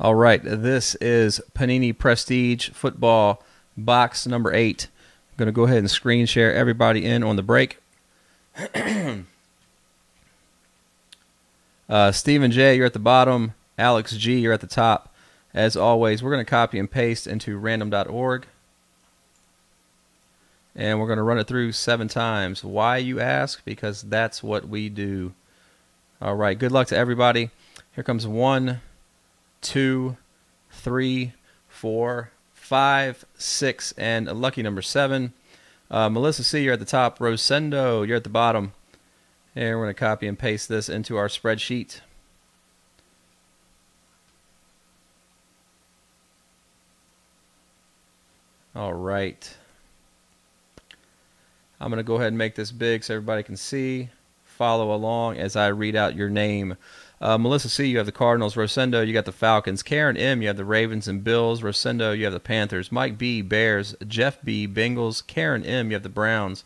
All right, this is Panini Prestige Football box number eight. I'm going to go ahead and screen share everybody in on the break. uh, Stephen J, you're at the bottom. Alex G, you're at the top. As always, we're going to copy and paste into random.org. And we're going to run it through seven times. Why, you ask? Because that's what we do. All right, good luck to everybody. Here comes one two, three, four, five, six, and a lucky number seven. Uh, Melissa C, you're at the top. Rosendo, you're at the bottom. And we're going to copy and paste this into our spreadsheet. All right. I'm going to go ahead and make this big so everybody can see. Follow along as I read out your name. Uh, Melissa C, you have the Cardinals. Rosendo, you got the Falcons. Karen M, you have the Ravens and Bills. Rosendo, you have the Panthers. Mike B, Bears. Jeff B, Bengals. Karen M, you have the Browns.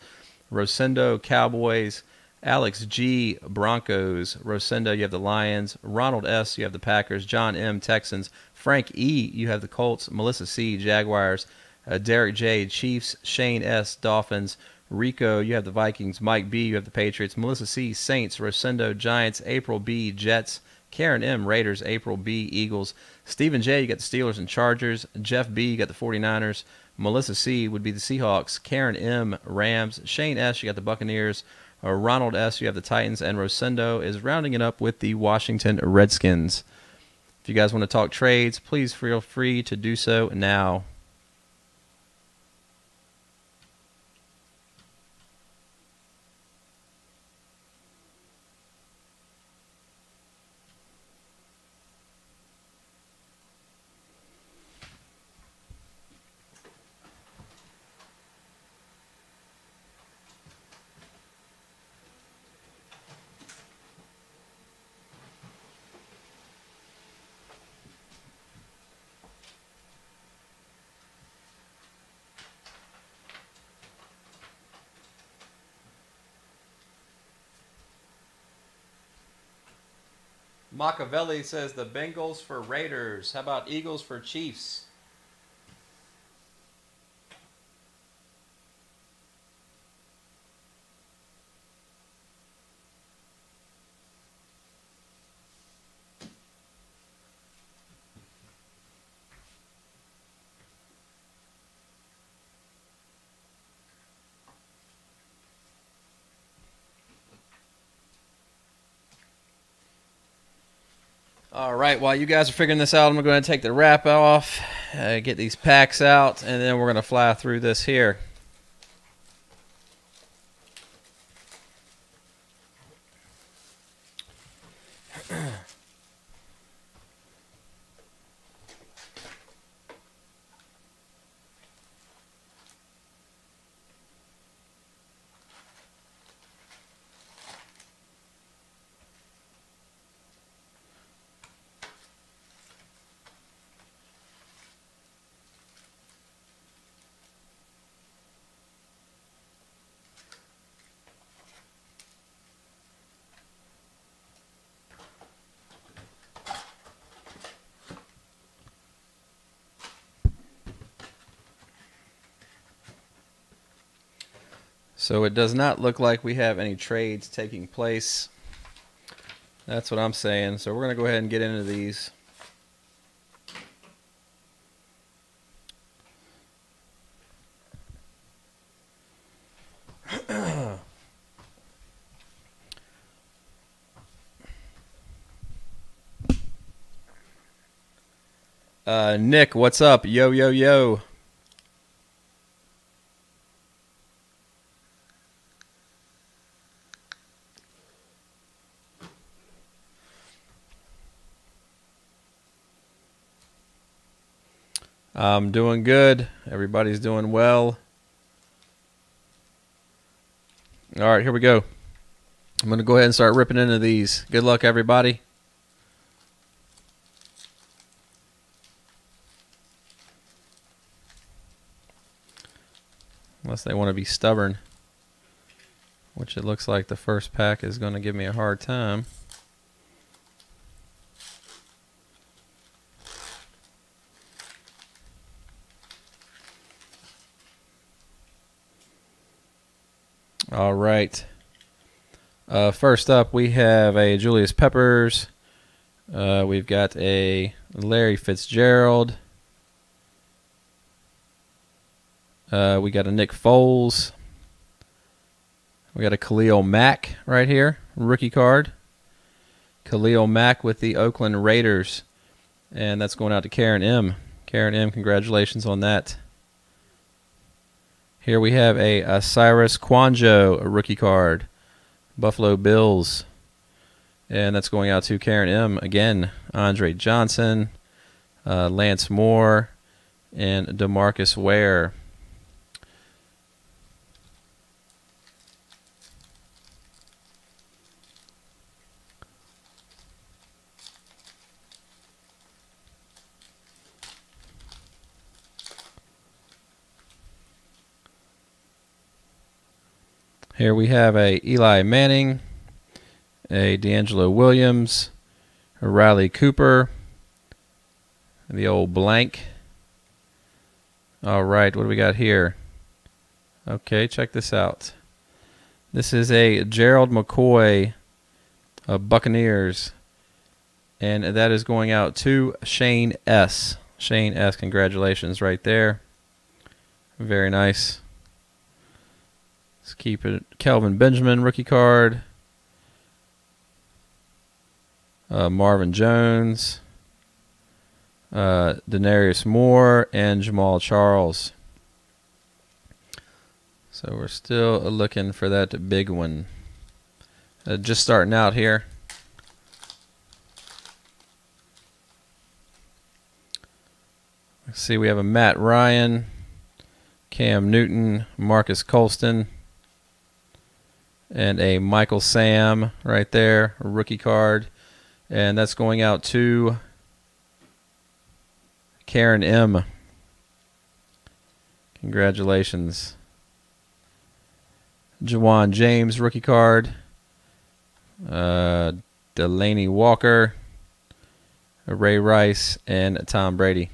Rosendo, Cowboys. Alex G, Broncos. Rosendo, you have the Lions. Ronald S, you have the Packers. John M, Texans. Frank E, you have the Colts. Melissa C, Jaguars. Uh, Derek J, Chiefs. Shane S, Dolphins. Rico, you have the Vikings. Mike B, you have the Patriots. Melissa C, Saints. Rosendo, Giants. April B, Jets. Karen M, Raiders. April B, Eagles. Stephen J, you got the Steelers and Chargers. Jeff B, you got the 49ers. Melissa C would be the Seahawks. Karen M, Rams. Shane S, you got the Buccaneers. Uh, Ronald S, you have the Titans. And Rosendo is rounding it up with the Washington Redskins. If you guys want to talk trades, please feel free to do so now. Machiavelli says the Bengals for Raiders. How about Eagles for Chiefs? All right, while you guys are figuring this out, I'm going to take the wrap off, uh, get these packs out, and then we're going to fly through this here. So it does not look like we have any trades taking place. That's what I'm saying. So we're going to go ahead and get into these. uh, Nick, what's up? Yo, yo, yo. I'm doing good. Everybody's doing well. All right, here we go. I'm going to go ahead and start ripping into these. Good luck, everybody. Unless they want to be stubborn, which it looks like the first pack is going to give me a hard time. All right. Uh, first up, we have a Julius Peppers. Uh, we've got a Larry Fitzgerald. Uh, we got a Nick Foles. We got a Khalil Mack right here, rookie card. Khalil Mack with the Oakland Raiders. And that's going out to Karen M. Karen M, congratulations on that. Here we have a, Cyrus Kouandjio, a rookie card. Buffalo Bills. And that's going out to Karen M. Again, Andre Johnson, uh, Lance Moore, and Demarcus Ware. Here we have a Eli Manning, a DeAngelo Williams, a Riley Cooper, the old blank. All right, what do we got here? Okay, check this out. This is a Gerald McCoy of Buccaneers, and that is going out to Shane S. Shane S. Congratulations, right there. Very nice. Let's keep it. Kelvin Benjamin rookie card. Uh, Marvin Jones. Uh, Denarius Moore and Jamaal Charles. So we're still looking for that big one. Uh, just starting out here. Let's see, we have a Matt Ryan, Cam Newton, Marques Colston, and a Michael Sam right there, a rookie card. And that's going out to Karen M. Congratulations. Ja'Wuan James, rookie card. Uh, Delanie Walker, Ray Rice, and Tom Brady.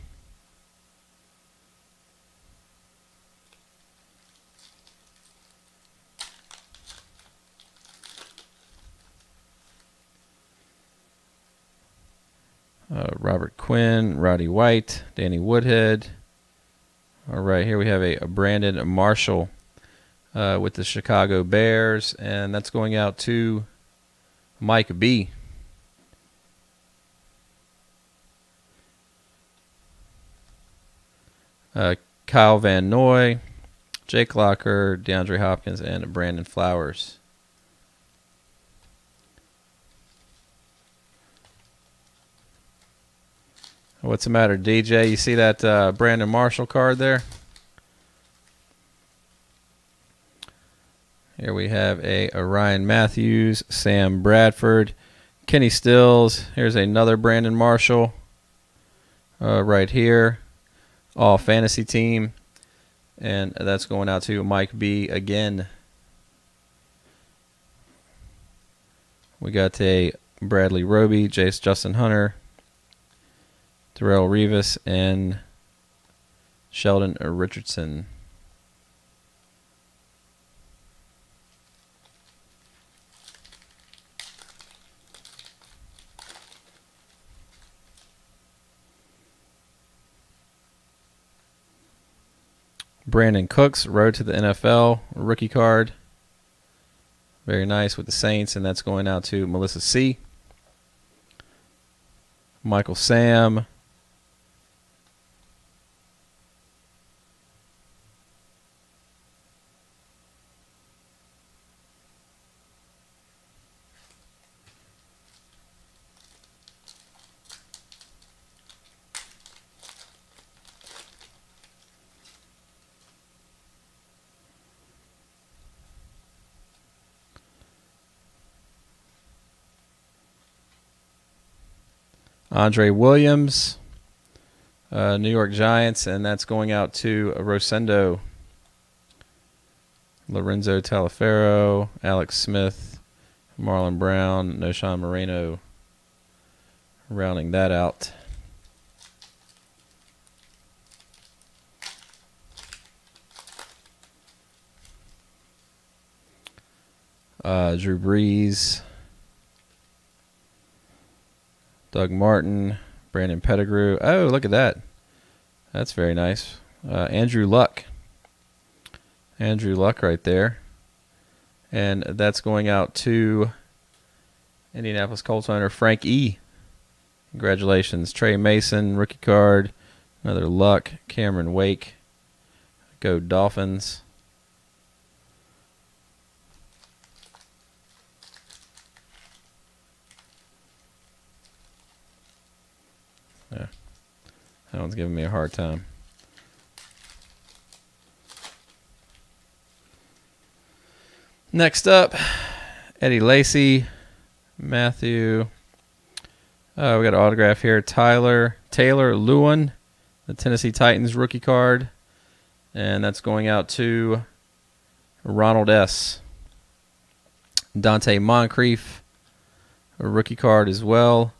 Uh, Robert Quinn, Roddy White, Danny Woodhead. All right, here we have a, a Brandon Marshall uh, with the Chicago Bears, and that's going out to Mike B. Uh, Kyle Van Noy, Jake Locker, DeAndre Hopkins, and Brandon Flowers. What's the matter, DJ? You see that uh, Brandon Marshall card there? Here we have a, Ryan Mathews, Sam Bradford, Kenny Stills. Here's another Brandon Marshall uh, right here. All fantasy team. And that's going out to Mike B again. We got a Bradley Roby, Jace Justin Hunter, Darrelle Revis, and Sheldon Richardson. Brandin Cooks, road to the NFL, rookie card. Very nice with the Saints, and that's going out to Melissa C. Michael Sam, Andre Williams, uh, New York Giants, and that's going out to Rosendo, Lorenzo Taliaferro, Alex Smith, Marlon Brown, Knowshon Moreno, rounding that out. uh, Drew Brees, Doug Martin, Brandon Pettigrew. Oh, look at that. That's very nice. Uh, Andrew Luck. Andrew Luck right there. And that's going out to Indianapolis Colts owner Frank E. Congratulations. Tre Mason, rookie card. Another Luck. Cameron Wake. Go Dolphins. That one's giving me a hard time. Next up, Eddie Lacy, Matthew. Uh, we got an autograph here. Tyler Taylor Lewan, the Tennessee Titans rookie card, and that's going out to Ronald S. Donte Moncrief, a rookie card as well.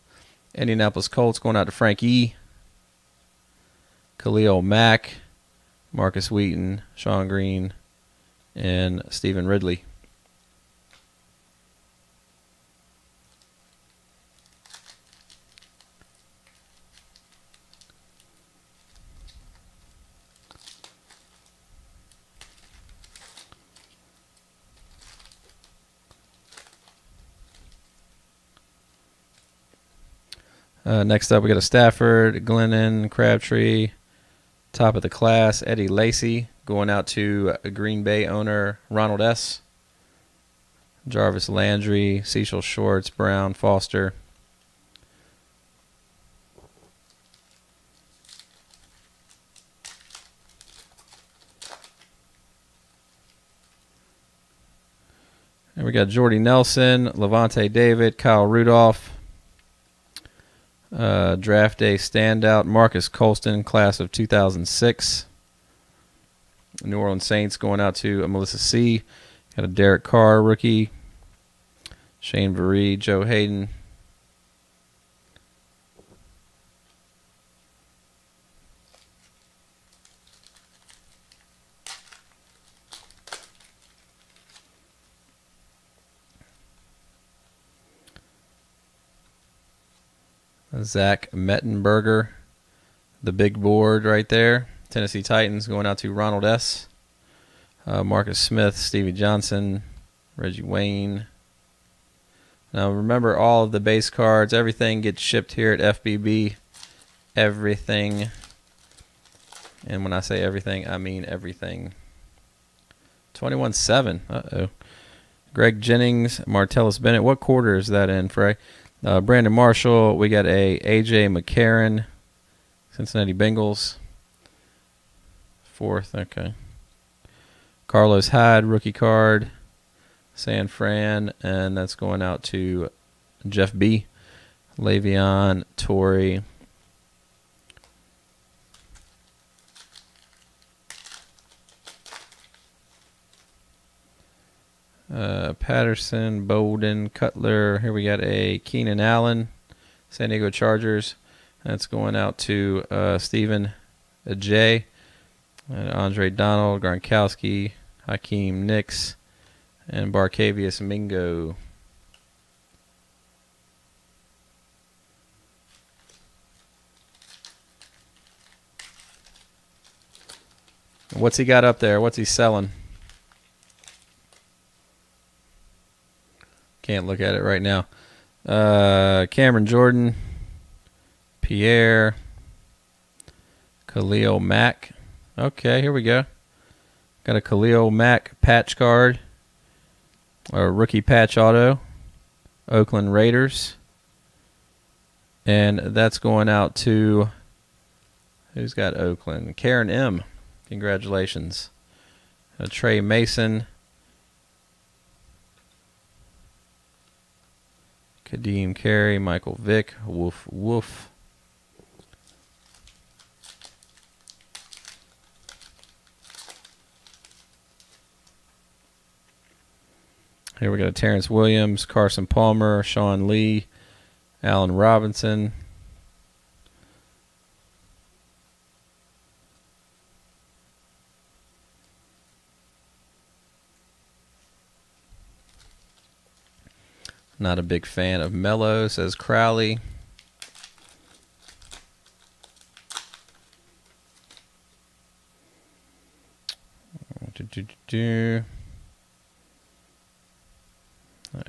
Indianapolis Colts going out to Frank E. Khalil Mack, Markus Wheaton, Sean Green, and Stevan Ridley. Uh, next up, we got a Stafford, Glennon, Crabtree, top of the class, Eddie Lacy, going out to Green Bay owner Ronald S. Jarvis Landry, Cecil Shorts, Brown, Foster. And we got Jordy Nelson, Lavonte David, Kyle Rudolph, uh, draft day standout Marques Colston, class of 2006. New Orleans Saints going out to Melissa C. Got a Derek Carr rookie. Shane Vereen, Joe Haden. Zach Mettenberger, the big board right there. Tennessee Titans going out to Ronald S. Uh, Marcus Smith, Stevie Johnson, Reggie Wayne. Now remember, all of the base cards, everything gets shipped here at FBB. Everything. And when I say everything, I mean everything. 21 7. Uh oh. Greg Jennings, Martellus Bennett. What quarter is that in, Frey? Uh, Brandon Marshall. We got a AJ McCarron, Cincinnati Bengals. Fourth, okay. Carlos Hyde, rookie card. San Fran, and that's going out to Jeff B. Le'Veon, Torrey. Uh, Patterson, Bowden, Cutler. Here we got a Keenan Allen, San Diego Chargers. That's going out to uh, Stephen J. And Andre Donald, Gronkowski, Hakeem Nicks, and Barkevious Mingo. What's he got up there? What's he selling? Can't look at it right now. Uh, Cameron Jordan, Pierre, Khalil Mack. Okay, here we go. Got a Khalil Mack patch card, or rookie patch auto, Oakland Raiders. And that's going out to who's got Oakland? Karen M. Congratulations. Uh, Tre Mason. Ka'Deem Carey, Michael Vick, Woof Woof. Here we got Terrance Williams, Carson Palmer, Sean Lee, Allen Robinson. Not a big fan of Mello, says Crowley.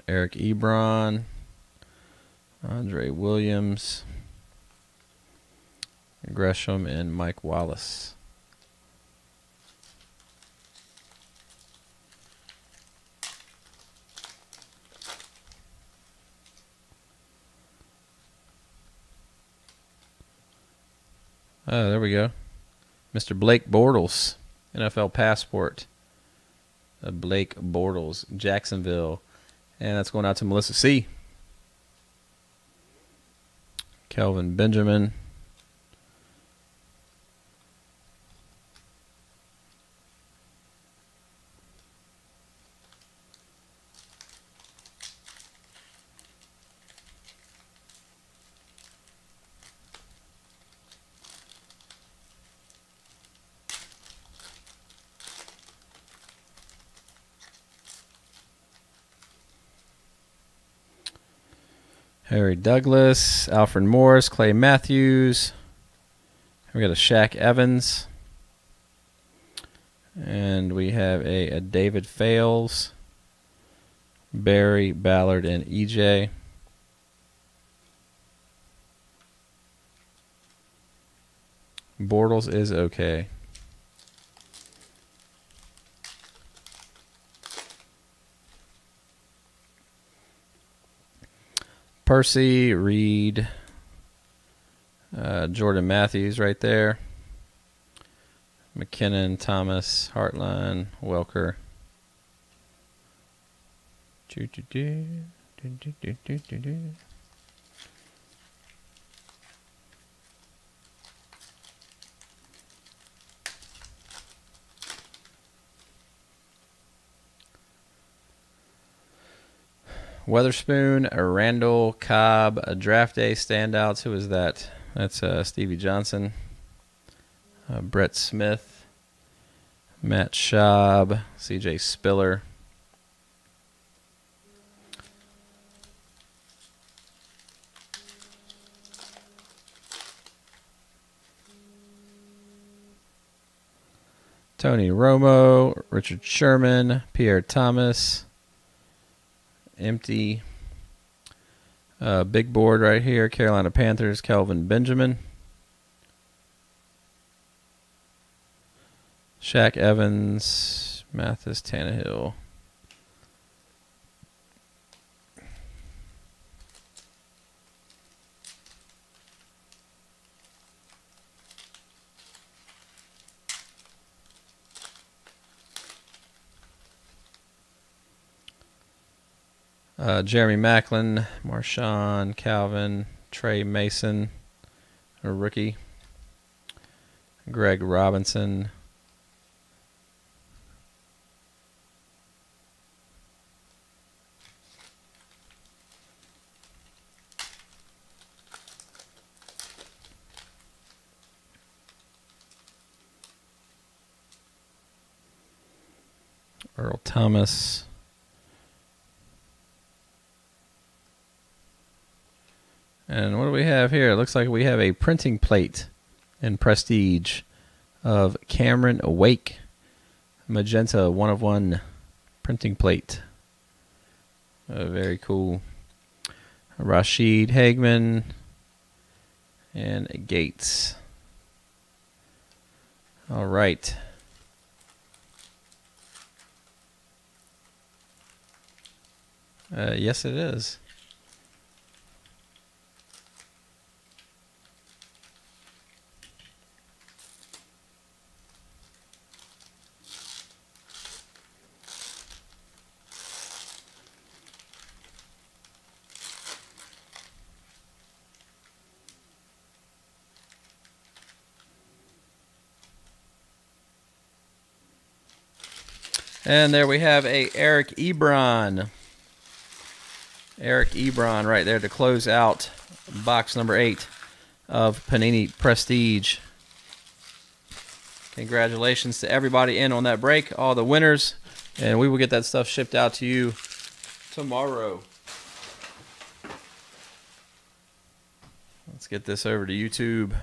Eric Ebron, Andre Williams, Gresham, and Mike Wallace. Oh, there we go. Mr. Blake Bortles, NFL passport. Uh, Blake Bortles, Jacksonville. And that's going out to Melissa C. Kelvin Benjamin. Harry Douglas, Alfred Morris, Clay Matthews. We got a Shaq Evans. And we have a, a David Fales, Barry, Ballard, and EJ. Bortles is okay. Percy, Reed, uh, Jordan Matthews right there. McKinnon, Thomas, Hartline, Welker. Do, do, do, do, do, do, do, do, Weatherspoon, Randall Cobb, a draft day standouts. Who is that? That's uh, Stevie Johnson, uh, Brett Smith, Matt Schaub, C.J. Spiller. Tony Romo, Richard Sherman, Pierre Thomas empty. Uh, big board right here. Carolina Panthers, Kelvin Benjamin. Shaq Evans, Mathis Tannehill. Uh, Jeremy Maclin, Marshawn, Calvin, Tre Mason, a rookie. Greg Robinson. Earl Thomas. And what do we have here? It looks like we have a printing plate in Prestige of Cameron Wake. Magenta one of one printing plate. Uh, very cool. Ra'Shede Hageman and Gates. All right. Uh, yes, it is. And there we have a Eric Ebron. Eric Ebron right there to close out box number eight of Panini Prestige. Congratulations to everybody in on that break, all the winners, and we will get that stuff shipped out to you tomorrow. Let's get this over to YouTube.